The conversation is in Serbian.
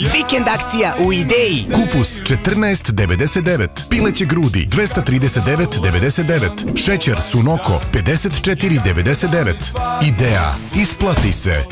Vikend akcija u ideji. Kupus 14,99. Pileće grudi 239,99. Šećer Sunoko 54,99. Ideja. Isplati se.